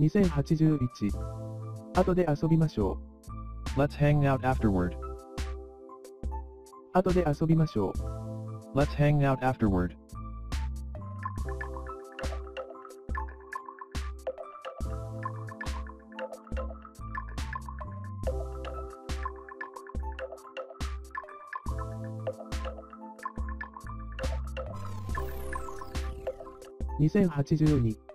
2081後で遊びましょう Let's hang out afterward. 後で遊びましょう。Let's hang out afterward. 2082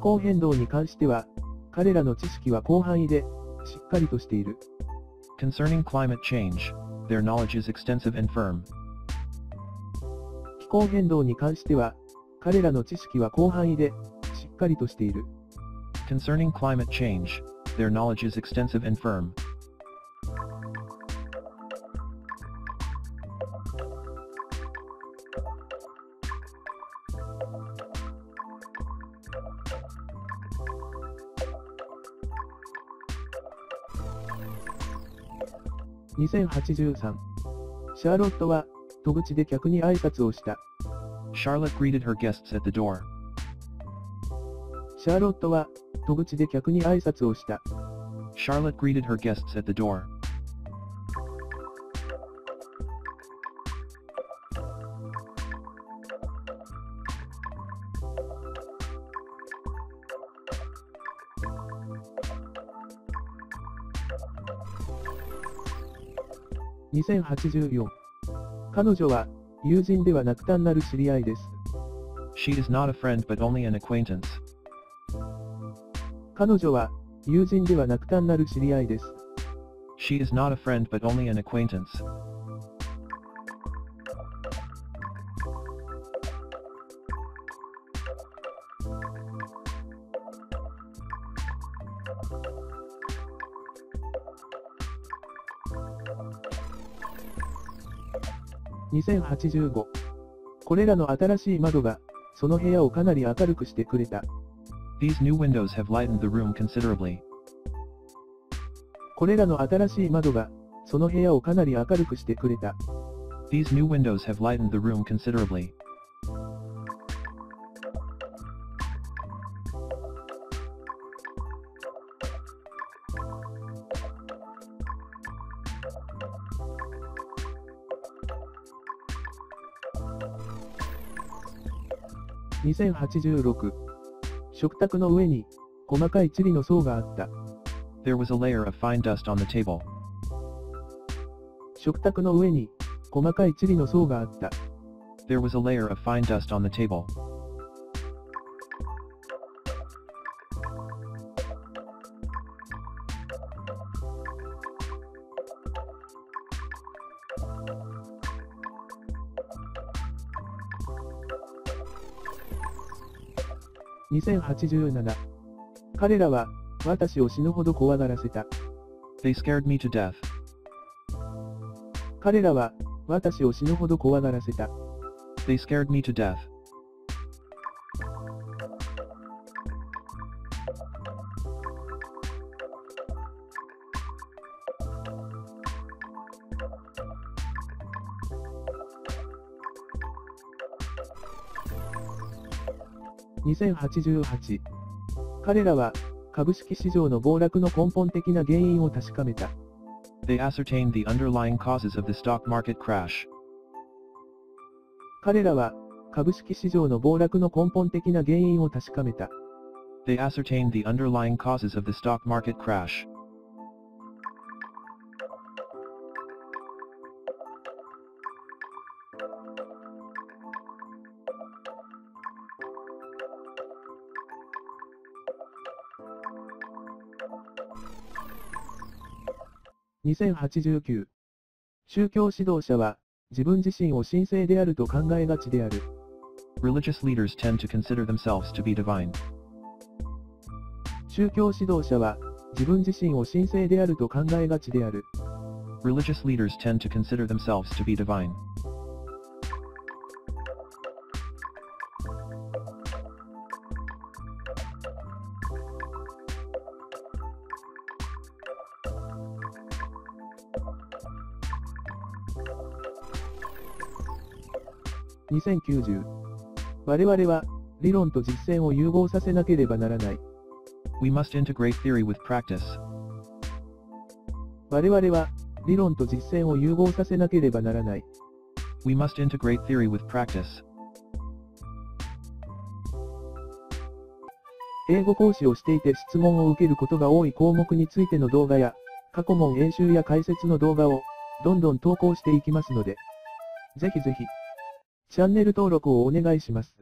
候変動に関しては、彼らの知識は広範囲で、しっかりとしている。Concerning climate change, their knowledge is extensive and firm. 気候変動に関しては、彼らの知識は広範囲で、しっかりとしている。Concerning climate change, their knowledge is extensive and firm. 2083シャーロットは、戸口で客に挨拶をした。Charlotte greeted her guests at the door. シャーロットは、戸口で客に挨拶をした。Charlotte greeted her guests at the door. 2084彼女は、友人ではなく単なる知り合いです。She is not a friend but only an acquaintance. 彼女は、友人ではなく単なる知り合いです。She is not a friend but only an acquaintance. 2085これらの新しい窓が、その部屋をかなり明るくしてくれた。These new windows have lightened the room considerably. これらの新しい窓が、その部屋をかなり明るくしてくれた。These new windows have lightened the room considerably. 2086食卓の上に、細かい塵の層があった。There was a layer of fine dust on the table. 食卓の上に、細かい塵の層があった。There was a layer of fine dust on the table. 2087彼らは、私を死ぬほど怖がらせた。They scared me to death. 彼らは、私を死ぬほど怖がらせた。They scared me to death. 2088彼らは、株式市場の暴落の根本的な原因を確かめた。They ascertained the underlying causes of the stock market crash. 彼らは、株式市場の暴落の根本的な原因を確かめた。They ascertained the underlying causes of the stock market crash. 2089宗教指導者は、自分自身を神聖であると考えがちである。Religious leaders tend to consider themselves to be divine. 宗教指導者は、自分自身を神聖であると考えがちである。Religious leaders tend to consider themselves to be divine. 2090我々は、理論と実践を融合させなければならない。We must integrate theory with practice. 我々は、理論と実践を融合させなければならない。We must integrate theory with practice. 英語講師をしていて質問を受けることが多い項目についての動画や、過去問演習や解説の動画を、どんどん投稿していきますので、ぜひぜひ、チャンネル登録をお願いします。